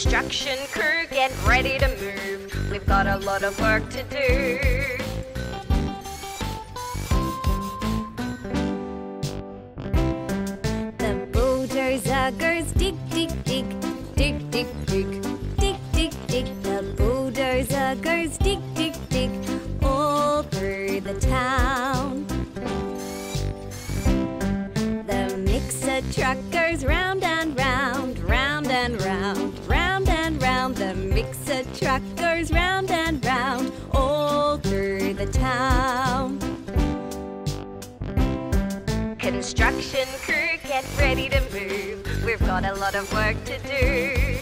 construction crew, get ready to move. We've got a lot of work to do. got a lot of work to do.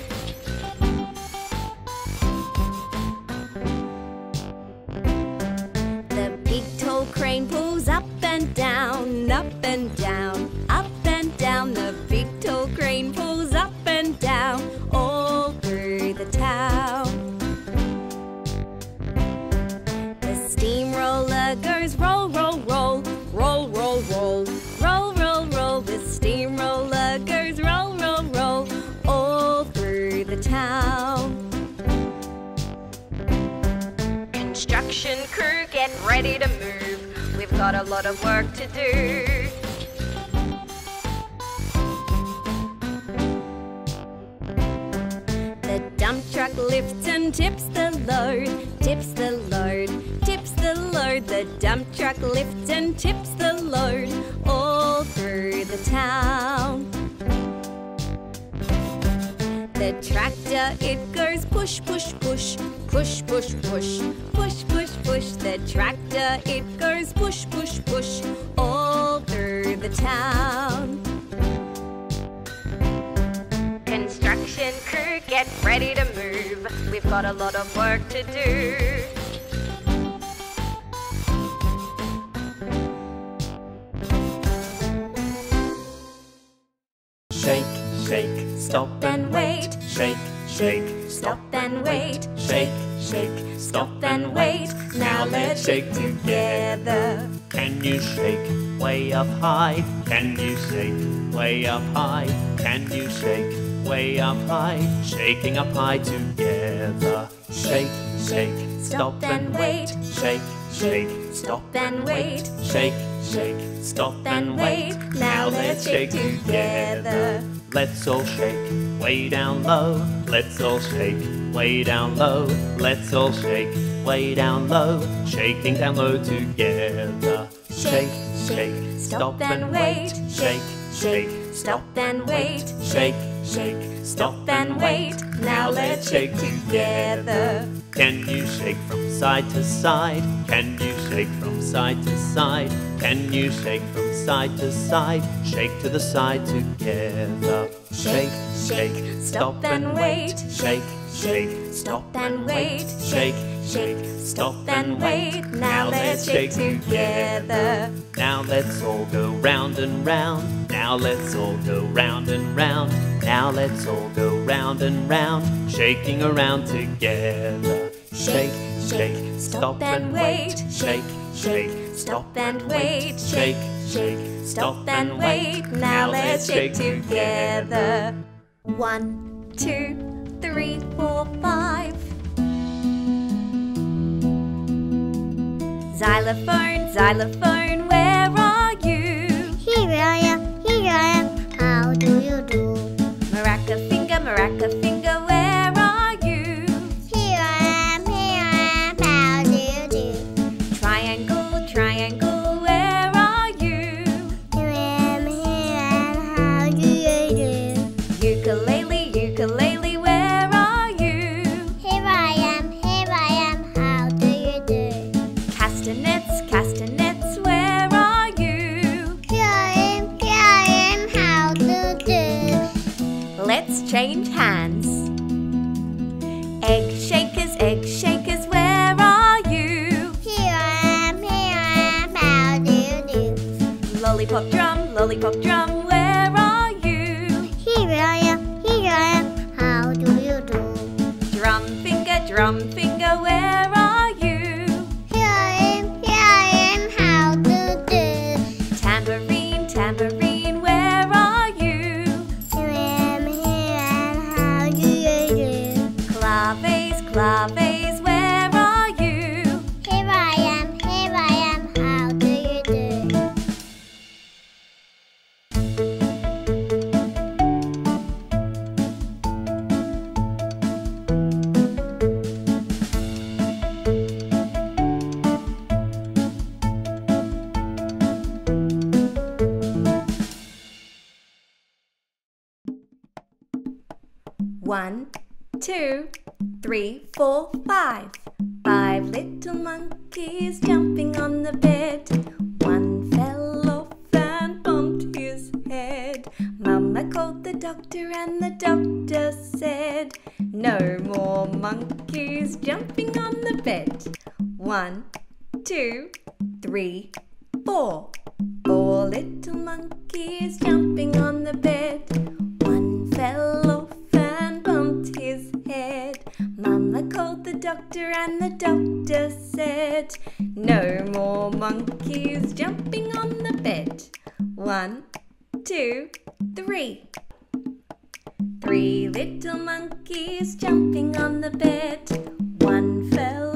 a lot of work to do. The dump truck lifts and tips the load, tips the load, tips the load. The dump truck lifts and tips the load all through the town. The tractor, it goes push, push, push, push, push, push, push, push push. The tractor it goes push, push, push all through the town. Construction crew, get ready to move. We've got a lot of work to do. Shake, shake, stop and wait. Shake, shake, Stop and wait. Shake, shake, stop and wait. Now let's shake together. Can you shake way up high? Can you shake way up high? Can you shake way up high? Shaking up high together. Shake, shake, stop and wait. Shake, shake, stop and wait. Shake, shake, stop and wait. Now let's shake together. Let's all shake way down low. Let's all shake way down low. Let's all shake way down low. Shaking down low together. Shake, shake, stop and wait. Shake, shake, Stop and wait. shake, shake, stop and wait. Now let's shake together. Can you shake from side to side? Can you shake from side to side? Can you shake from side to side? Shake to the side together. Shake, shake, stop and wait. Shake, shake, stop and wait. Shake, shake, stop and wait. Now let's shake together. Now let's all go round and round. Now let's all go round and round. Now let's all go round and round, shaking around together. Shake, shake, stop and wait. Shake, shake, stop and wait. Shake, shake, stop and wait. Now let's shake together. One, two, three, four, five. Xylophone, xylophone, where are you? Here I am, here I am. How do you do? Maraca finger, maraca finger, One, two, three, four. Four little monkeys jumping on the bed. One fell off and bumped his head. Mama called the doctor, and the doctor said, No more monkeys jumping on the bed. One, two, three. Three little monkeys jumping on the bed. One fell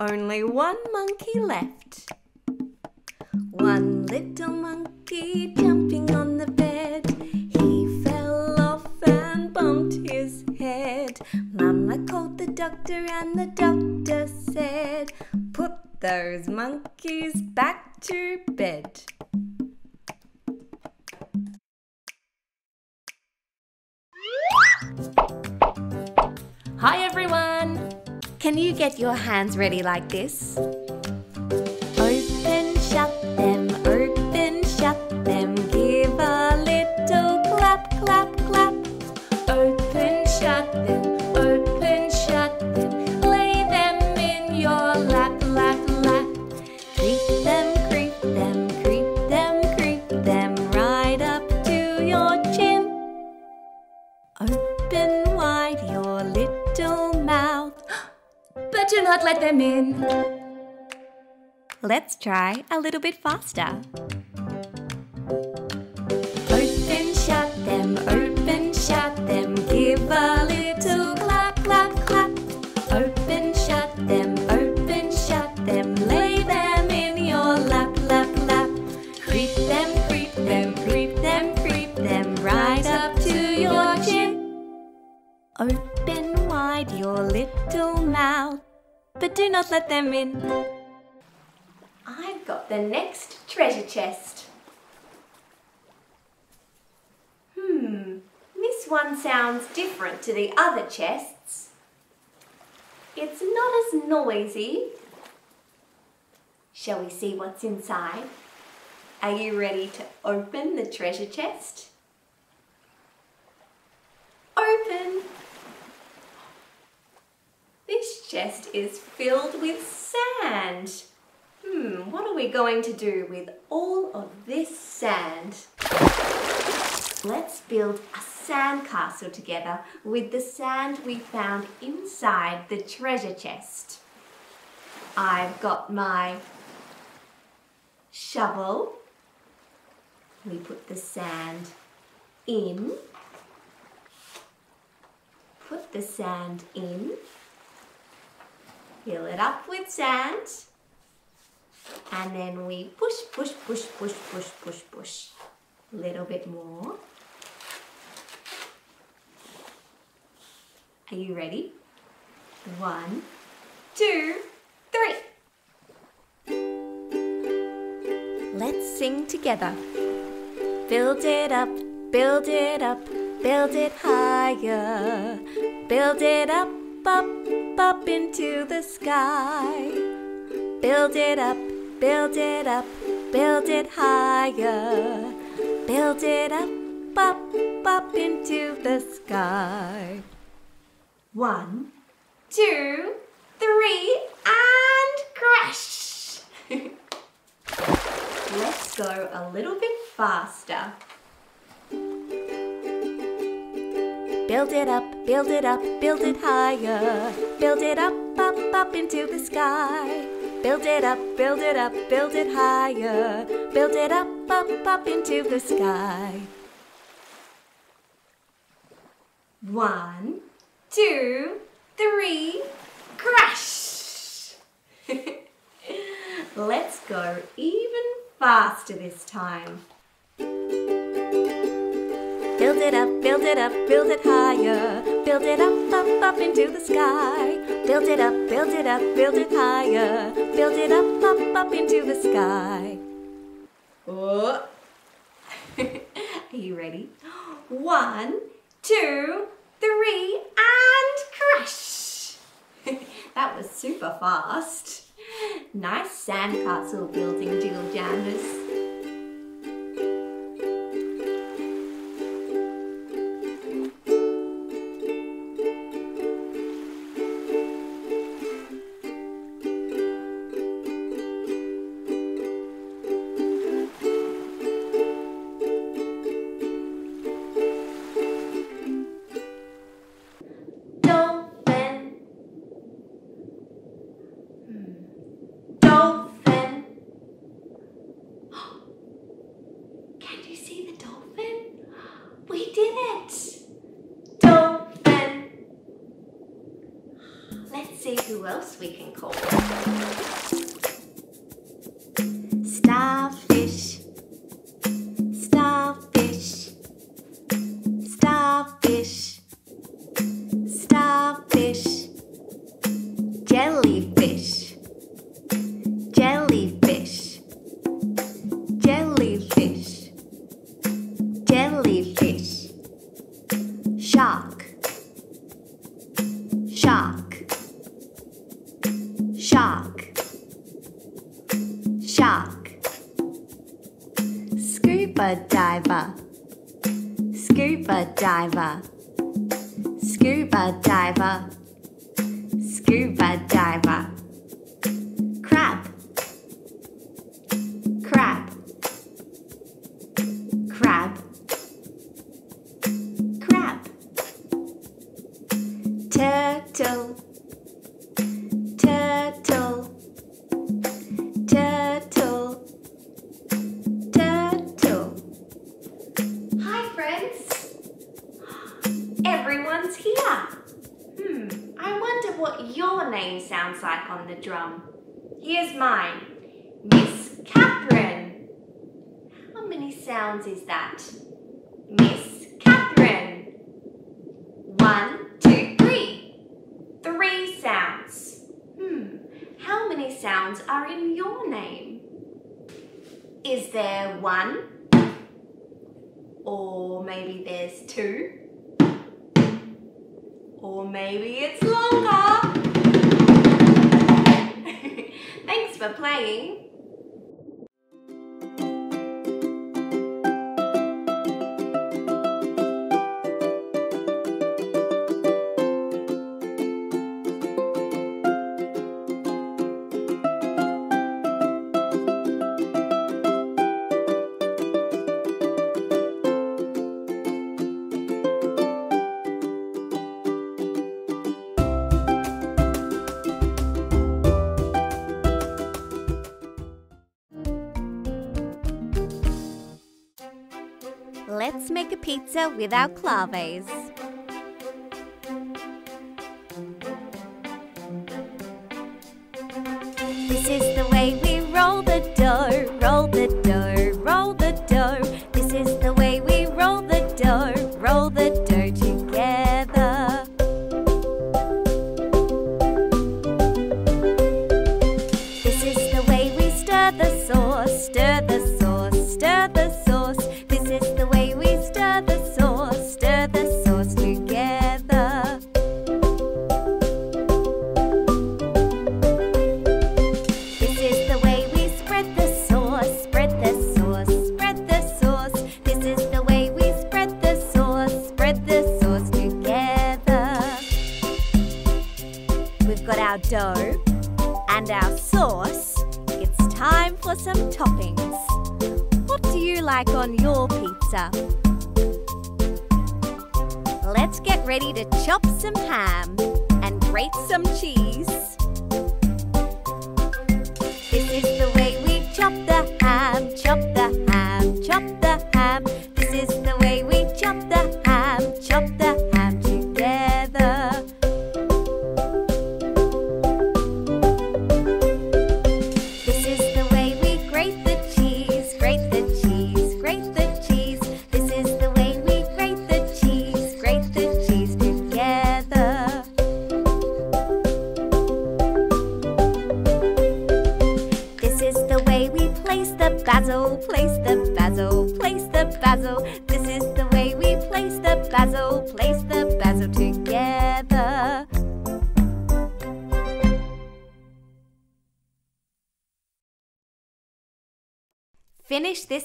Only one monkey left. One little monkey jumping on the bed. He fell off and bumped his head. Mama called the doctor, and the doctor said, Put those monkeys back to bed. Hi everyone! Can you get your hands ready like this? Let's try a little bit faster. Open, shut them, open, shut them. Give a little clap, clap, clap. Open, shut them, open, shut them. Lay them in your lap, lap, lap. Creep them, creep them, creep them, creep them right up to your chin. Open wide your little mouth, but do not let them in. The next treasure chest. Hmm, this one sounds different to the other chests. It's not as noisy. Shall we see what's inside? Are you ready to open the treasure chest? Open! This chest is filled with sand. Hmm, what are we going to do with all of this sand? Let's build a sand castle together with the sand we found inside the treasure chest. I've got my shovel. We put the sand in. Put the sand in. Fill it up with sand. And then we push, push, push, push, push, push, push. A little bit more. Are you ready? One, two, three. Let's sing together. Build it up, build it up, build it higher. Build it up, up, up into the sky. Build it up, build it up, build it higher. Build it up, up, up into the sky. One, two, three, and crash! Let's go a little bit faster. Build it up, build it up, build it higher. Build it up, up, up into the sky. Build it up, build it up, build it higher. Build it up, up, up into the sky. One, two, three, crash! Let's go even faster this time. Build it up, build it up, build it higher. Build it up, up, up into the sky. Build it up, build it up, build it higher. Build it up, up, up into the sky. Oh. Are you ready? One, two, three, and crash! that was super fast. Nice sandcastle building, Jiggle Jammers. is there one? Or maybe there's two? Or maybe it's longer? Thanks for playing. pizza without claves. our sauce, it's time for some toppings. What do you like on your pizza? Let's get ready to chop some ham and grate some cheese. This is the way we chop the ham, chop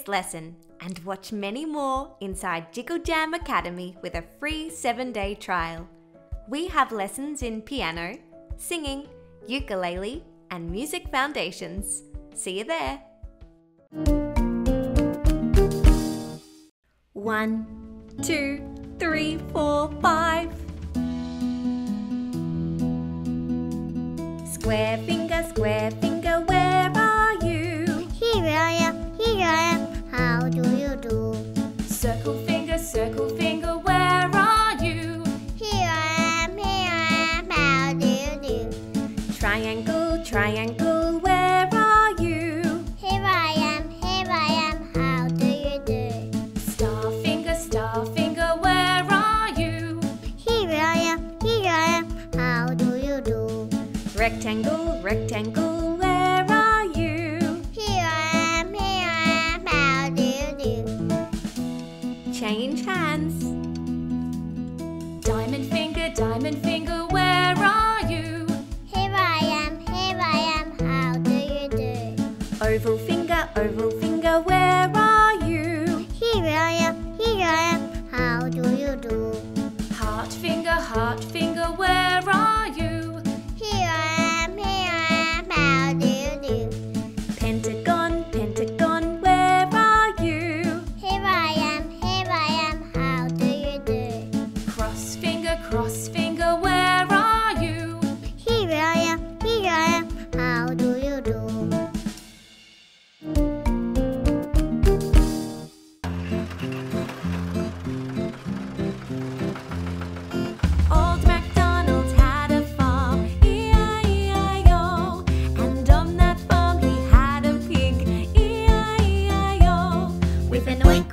lesson and watch many more inside Jiggle Jam Academy with a free 7-day trial. We have lessons in piano, singing, ukulele and music foundations. See you there! One, two, three, four, five. Square finger, square finger.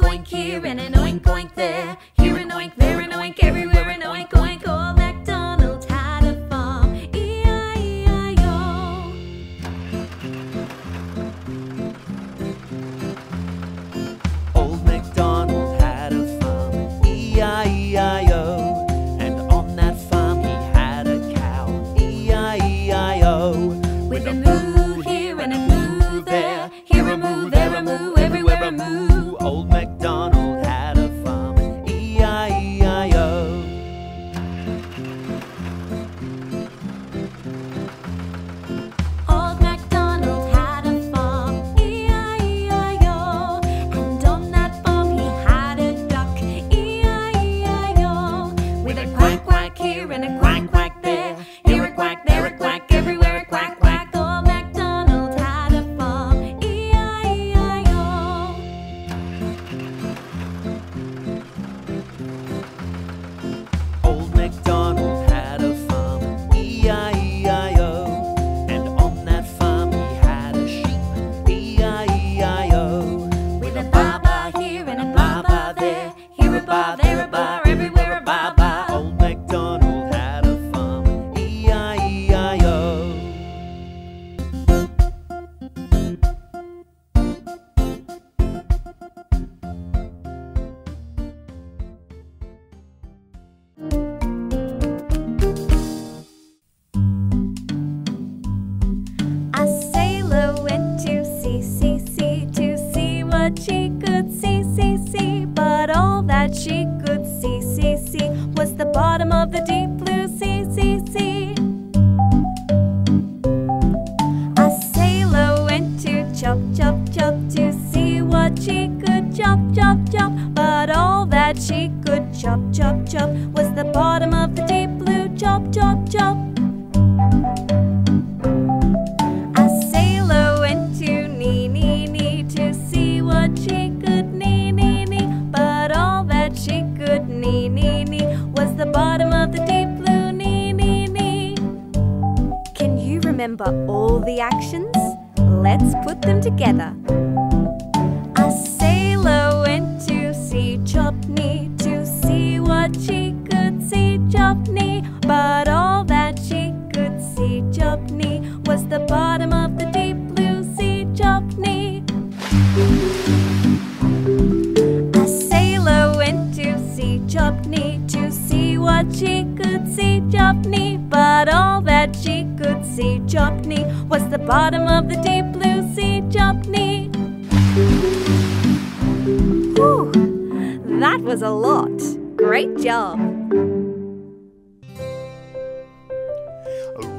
oink here and an oink oink there. Here an oink, there an oink, everywhere an oink oink all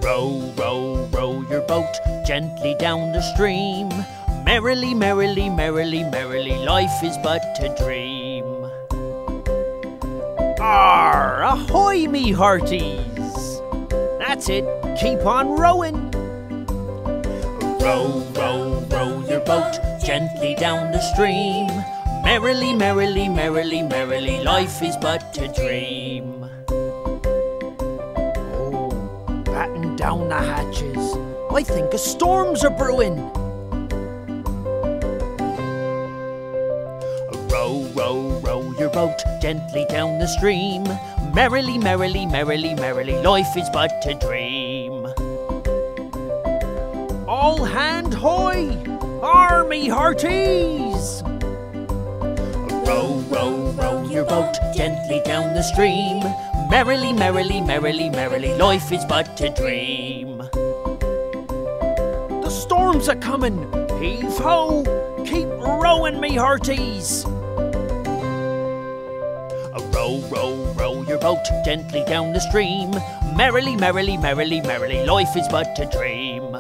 Row, row, row your boat gently down the stream. Merrily, merrily, merrily, merrily, life is but a dream. Arr, ahoy me hearties! That's it, keep on rowing. Row, row, row your boat gently down the stream. Merrily, merrily, merrily, merrily, life is but a dream. Down the hatches. I think a storm's a brewing. Row, row, row your boat gently down the stream. Merrily, merrily, merrily, merrily, life is but a dream. All hand hoy! Army hearties! Row, row, row your boat gently down the stream. Merrily, merrily, merrily, merrily, life is but a dream. The storm's are coming, Heave ho! Keep rowing me hearties! Row, row, row your boat gently down the stream. Merrily, merrily, merrily, merrily, life is but a dream.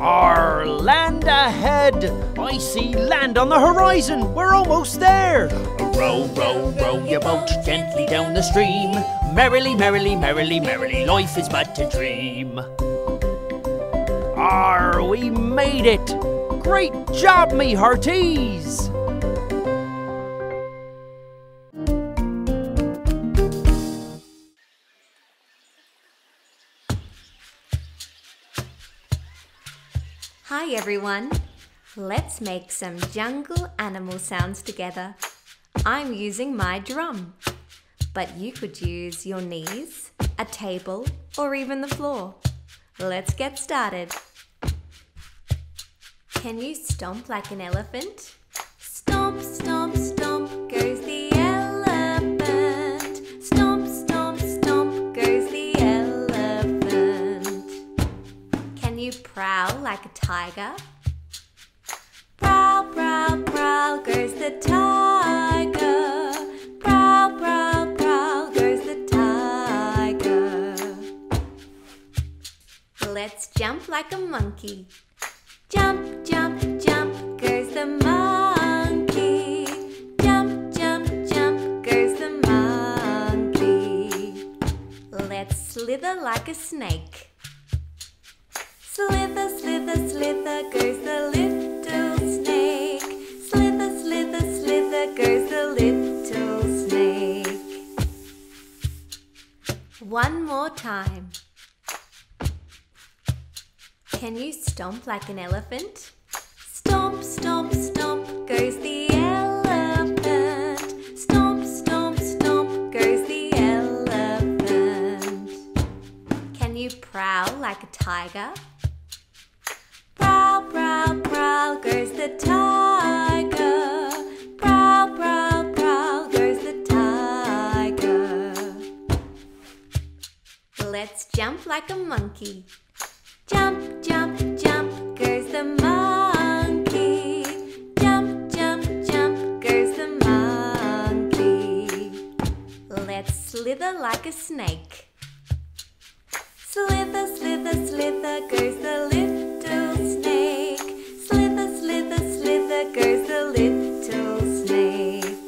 Our land ahead! I see land on the horizon! We're almost there! Row, row, row your boat gently down the stream. Merrily, merrily, merrily, merrily, life is but a dream. Ar, we made it! Great job, me hearties! Hi everyone. Let's make some jungle animal sounds together. I'm using my drum, but you could use your knees, a table, or even the floor. Let's get started. Can you stomp like an elephant? Stomp, stomp, stomp goes the elephant. Stomp, stomp, stomp goes the elephant. Can you prowl like a tiger? Prowl, prowl, prowl goes the tiger. Like a monkey. Jump, jump, jump goes the monkey. Jump, jump, jump goes the monkey. Let's slither like a snake. Slither, slither, slither goes the little snake. Slither, slither, slither goes the little snake. One more time. Can you stomp like an elephant? Stomp, stomp, stomp goes the elephant. Stomp, stomp, stomp goes the elephant. Can you prowl like a tiger? Prowl, prowl, prowl goes the tiger. Prowl, prowl, prowl goes the tiger. Let's jump like a monkey. Jump, slither like a snake. Slither, slither, slither goes the little snake. Slither, slither, slither goes the little snake.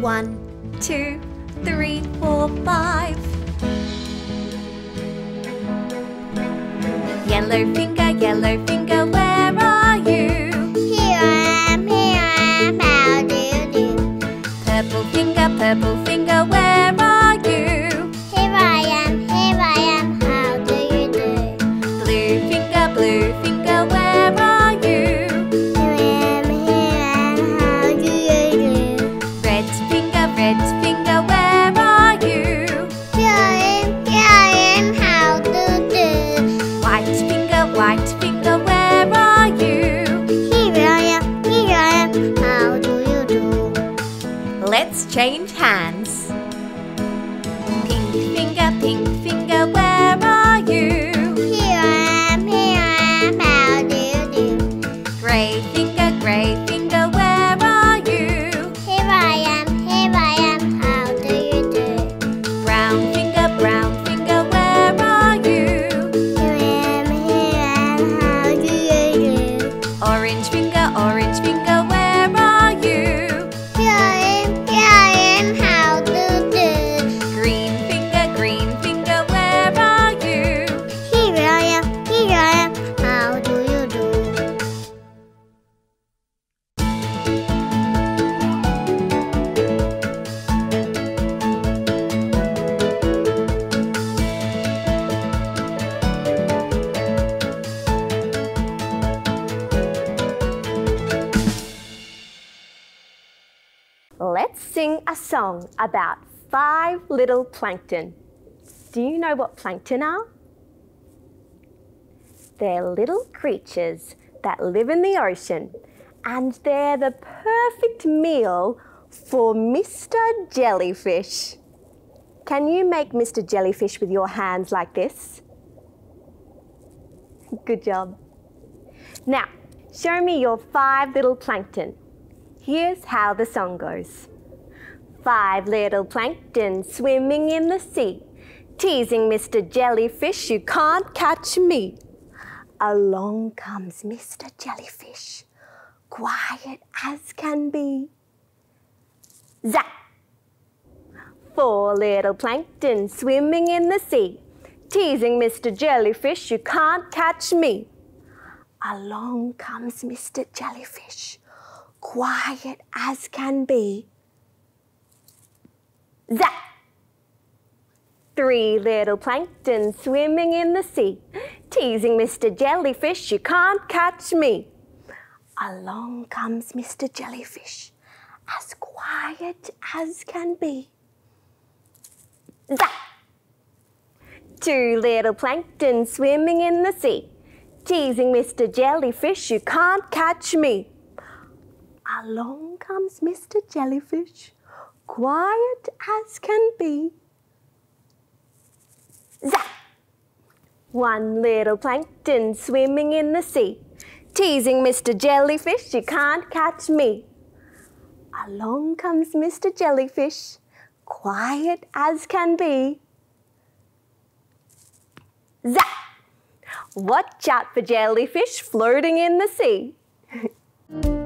One, two, three, four, five. Yellow finger, yellow finger, where are you? Here I am, here I am, how do you do? Purple finger, purple finger, where change little plankton. Do you know what plankton are? They're little creatures that live in the ocean and they're the perfect meal for Mr. Jellyfish. Can you make Mr. Jellyfish with your hands like this? Good job. Now, show me your five little plankton. Here's how the song goes. Five little plankton swimming in the sea, teasing Mr. Jellyfish, you can't catch me. Along comes Mr. Jellyfish, quiet as can be. Zap! Four little plankton swimming in the sea, teasing Mr. Jellyfish, you can't catch me. Along comes Mr. Jellyfish, quiet as can be. Zap! Three little plankton swimming in the sea, teasing Mr. Jellyfish, you can't catch me. Along comes Mr. Jellyfish, as quiet as can be. Zap! Two little plankton swimming in the sea, teasing Mr. Jellyfish, you can't catch me. Along comes Mr. Jellyfish, quiet as can be. Zap! One little plankton swimming in the sea, teasing Mr. Jellyfish, you can't catch me. Along comes Mr. Jellyfish, quiet as can be. Zap! Watch out for jellyfish floating in the sea.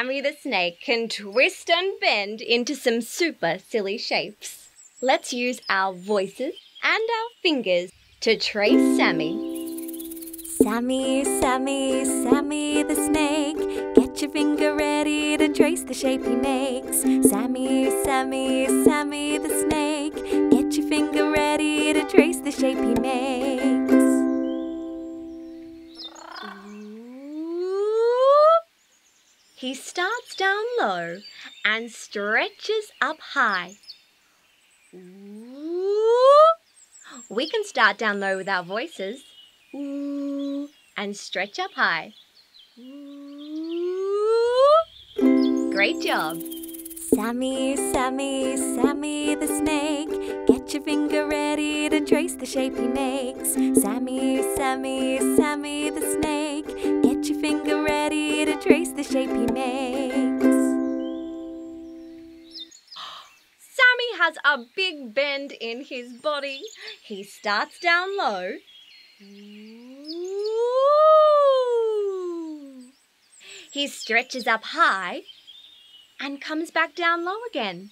Sammy the Snake can twist and bend into some super silly shapes. Let's use our voices and our fingers to trace Sammy. Sammy, Sammy, Sammy the snake. Get your finger ready to trace the shape he makes. Sammy, Sammy, Sammy the snake. Get your finger ready to trace the shape he makes. He starts down low and stretches up high. Ooh. We can start down low with our voices Ooh, and stretch up high. Ooh. Great job. Sammy, Sammy, Sammy the snake. Get your finger ready to trace the shape he makes. Sammy, Sammy, Sammy the snake. Get your finger ready to trace the shape he makes. Sammy has a big bend in his body. He starts down low. He stretches up high and comes back down low again.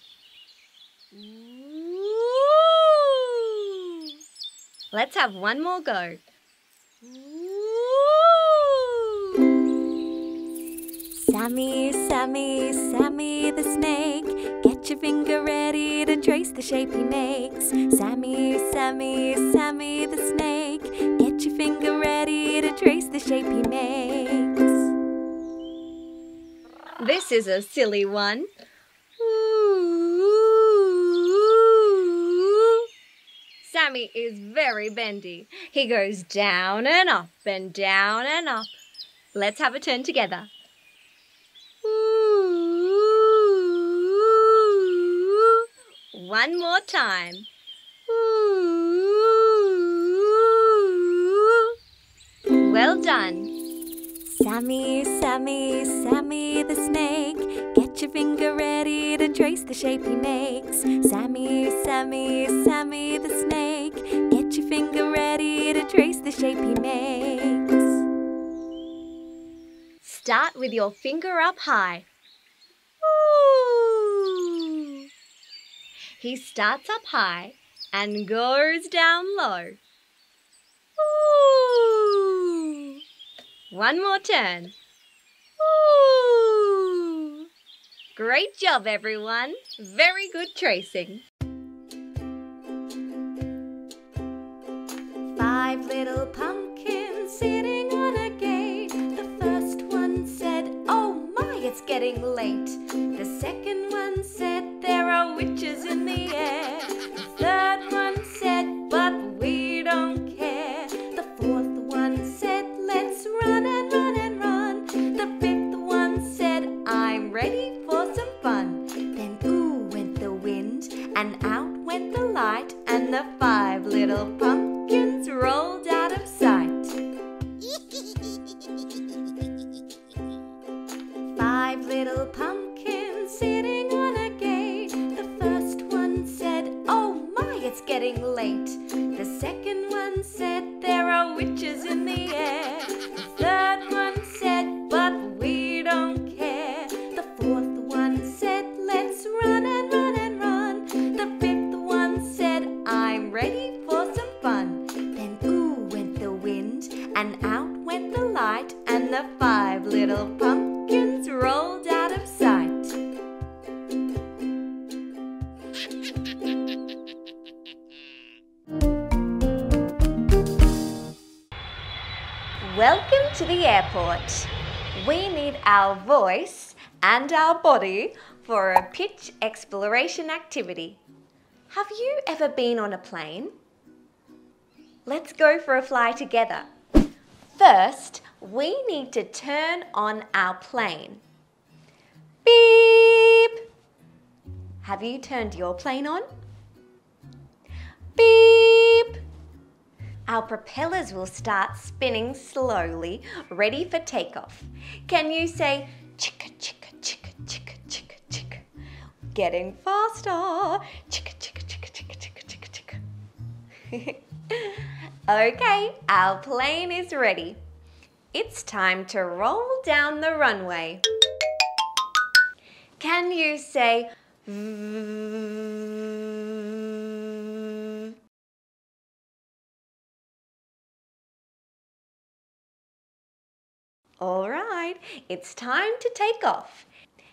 Let's have one more go. Sammy, Sammy, Sammy the snake. Get your finger ready to trace the shape he makes. Sammy, Sammy, Sammy the snake. Get your finger ready to trace the shape he makes. This is a silly one. Sammy is very bendy. He goes down and up and down and up. Let's have a turn together. Ooh. One more time. Well done. Sammy, Sammy, Sammy the snake. Get your finger ready to trace the shape he makes. Sammy, Sammy, Sammy the snake. Get your finger ready to trace the shape he makes. Start with your finger up high. Ooh. He starts up high and goes down low. Ooh. One more turn. Ooh. Great job, everyone. Very good tracing. Five little pumpkins sitting on a gate. The first one said, Oh my, it's getting late. The second one There are witches in the air. The third one said, But we don't care. The fourth one said, Let's run and run and run. The fifth one said, I'm ready for some fun. Then ooh went the wind, and out went the light, and the five little pumpkins voice and our body for a pitch exploration activity. Have you ever been on a plane? Let's go for a fly together. First, we need to turn on our plane. Beep! Have you turned your plane on? Beep! Our propellers will start spinning slowly, ready for takeoff. Can you say chicka chicka chicka chicka chicka chicka? Getting faster. Chicka chicka chicka chicka chicka chicka chicka. okay, our plane is ready. It's time to roll down the runway. Can you say All right, it's time to take off.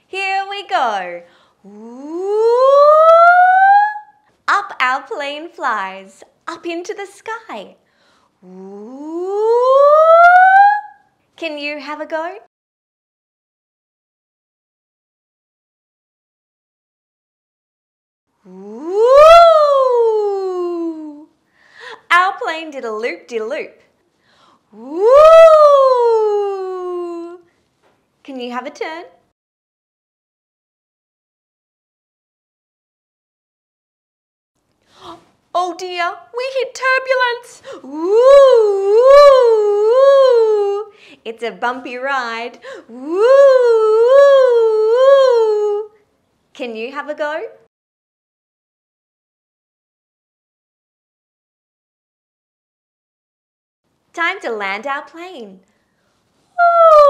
Here we go. Ooh! Up our plane flies, up into the sky. Ooh! Can you have a go? Ooh! Our plane did a loop de loop. Woo! Can you have a turn? Oh dear, we hit turbulence! Woo! It's a bumpy ride. Woo! Can you have a go? Time to land our plane. Ooh!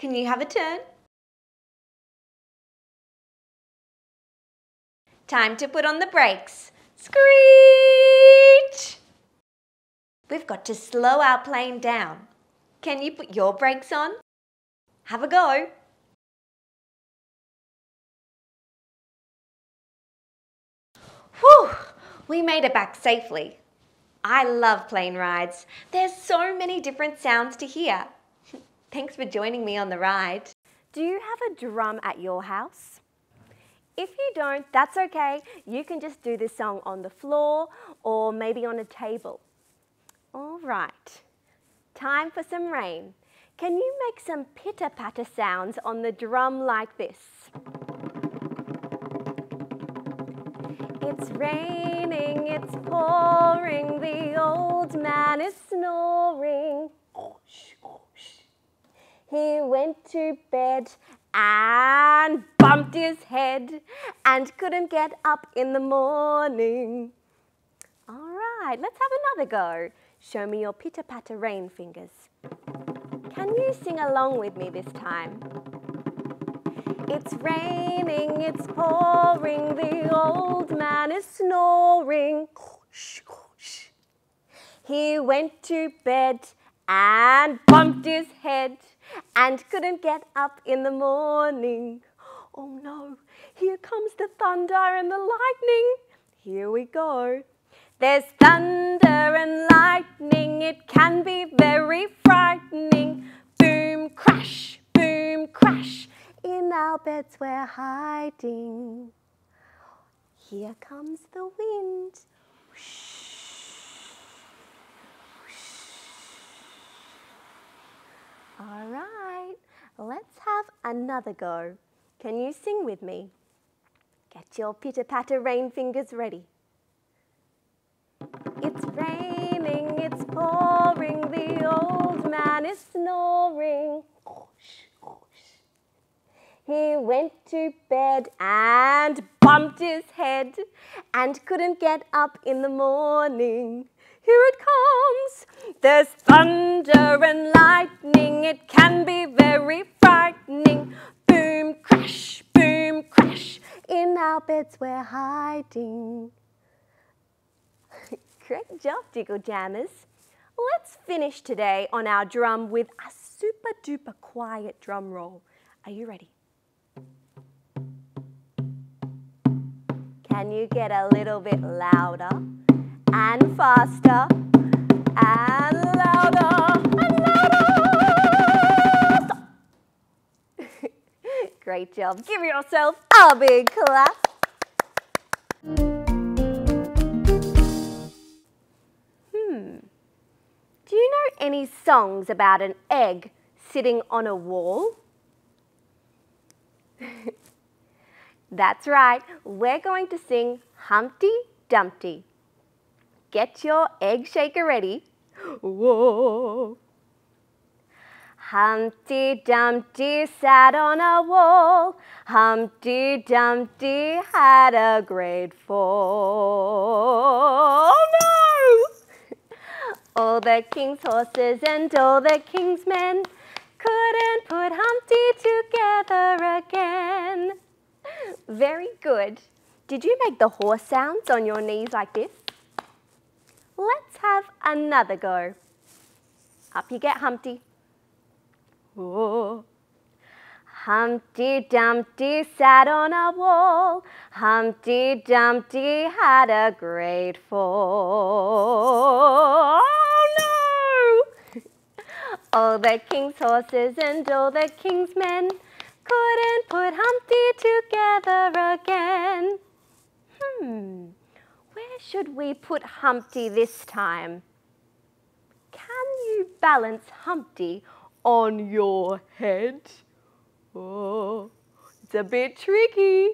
Can you have a turn? Time to put on the brakes. Screech! We've got to slow our plane down. Can you put your brakes on? Have a go. Whew! We made it back safely. I love plane rides. There's so many different sounds to hear. Thanks for joining me on the ride. Do you have a drum at your house? If you don't, that's okay. You can just do this song on the floor or maybe on a table. All right, time for some rain. Can you make some pitter patter sounds on the drum like this? It's raining, it's pouring, the old man is snoring. Oh, oh. He went to bed and bumped his head and couldn't get up in the morning. All right, let's have another go. Show me your pitter patter rain fingers. Can you sing along with me this time? It's raining, it's pouring, the old man is snoring. He went to bed and bumped his head and couldn't get up in the morning. Oh no, here comes the thunder and the lightning. Here we go. There's thunder and lightning, it can be very frightening. Boom, crash, boom, crash. In our beds we're hiding. Here comes the wind. All right, let's have another go. Can you sing with me? Get your pitter patter rain fingers ready. It's raining, it's pouring, the old man is snoring. He went to bed and bumped his head and couldn't get up in the morning. Here it comes. There's thunder and lightning. It can be very frightening. Boom, crash, boom, crash. In our beds we're hiding. Great job, Jiggle Jammers. Let's finish today on our drum with a super duper quiet drum roll. Are you ready? Can you get a little bit louder and faster and louder and louder? Stop. Great job. Give yourself a big clap. Hmm. Do you know any songs about an egg sitting on a wall? That's right, we're going to sing Humpty Dumpty. Get your egg shaker ready. Whoa. Humpty Dumpty sat on a wall. Humpty Dumpty had a great fall. Oh no! All the king's horses and all the king's men couldn't put Humpty together again. Very good. Did you make the horse sounds on your knees like this? Let's have another go. Up you get, Humpty. Oh. Humpty Dumpty sat on a wall. Humpty Dumpty had a great fall. Oh no! All the king's horses and all the king's men couldn't put Humpty together again. Hmm, where should we put Humpty this time? Can you balance Humpty on your head? Oh, it's a bit tricky.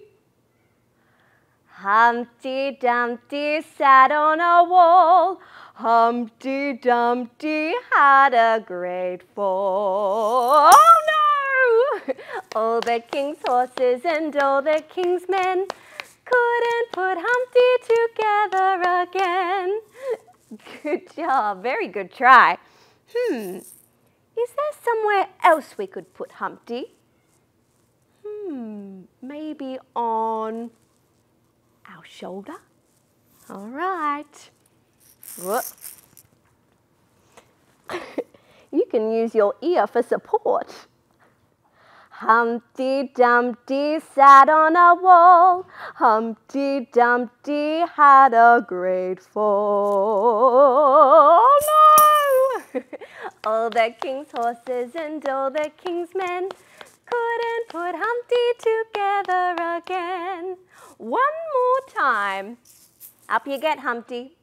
Humpty Dumpty sat on a wall. Humpty Dumpty had a great fall. Oh no! All the king's horses and all the king's men couldn't put Humpty together again. Good job, very good try. Hmm, is there somewhere else we could put Humpty? Hmm, maybe on our shoulder? All right. Whoop. you can use your ear for support. Humpty Dumpty sat on a wall. Humpty Dumpty had a great fall. Oh no! all the king's horses and all the king's men couldn't put Humpty together again. One more time. Up you get, Humpty.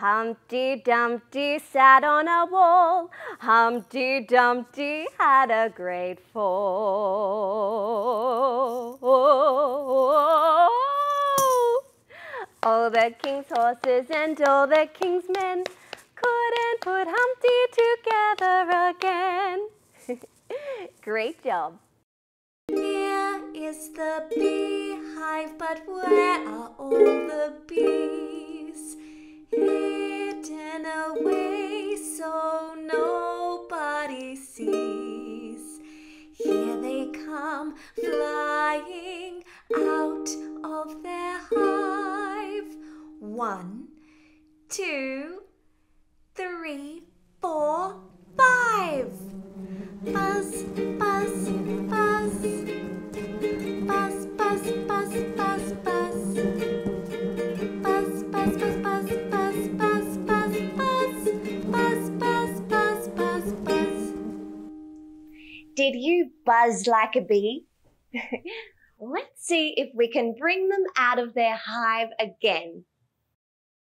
Humpty Dumpty sat on a wall. Humpty Dumpty had a great fall. All the king's horses and all the king's men couldn't put Humpty together again. Great job. Here is the beehive, but where are all the bees? Hidden away so nobody sees. Here they come flying out of their hive. One, two, three, four, five. Buzz, buzz, buzz. Buzz like a bee? Let's see if we can bring them out of their hive again.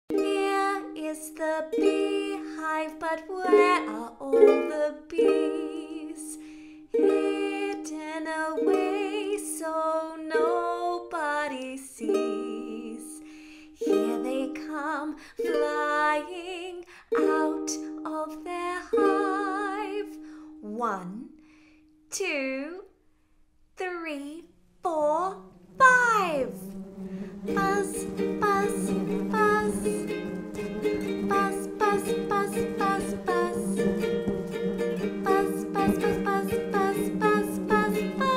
Here is the beehive, but where are all the bees? Hidden away so nobody sees. Here they come flying out of their hive. One, two, three, four, five. Buzz, buzz, buzz. Buzz, buzz, buzz, buzz, buzz. Buzz, buzz, buzz, buzz, buzz, buzz,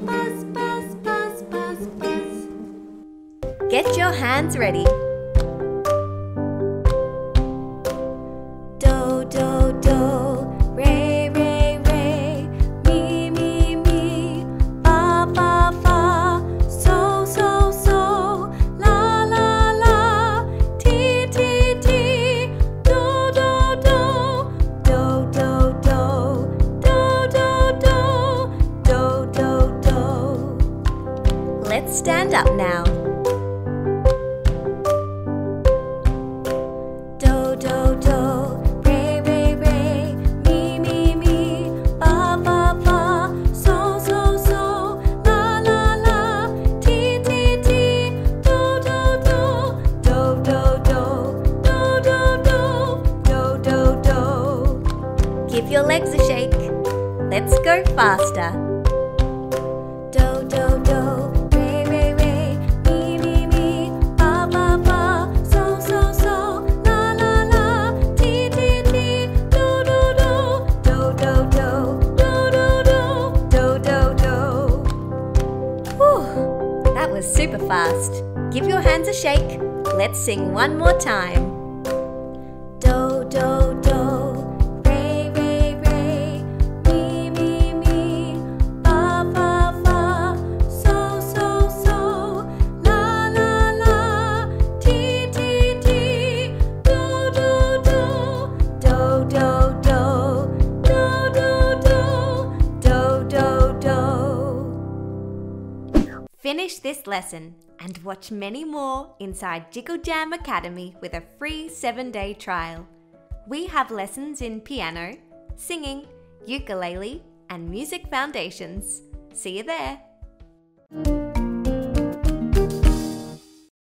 buzz, buzz. Buzz, buzz. Get your hands ready. Do, do, do. Do, do do do. Do do do. Give your legs a shake. Let's go faster. Give your hands a shake. Let's sing one more time. Lesson and watch many more inside Jiggle Jam Academy with a free seven day trial. We have lessons in piano, singing, ukulele, and music foundations. See you there.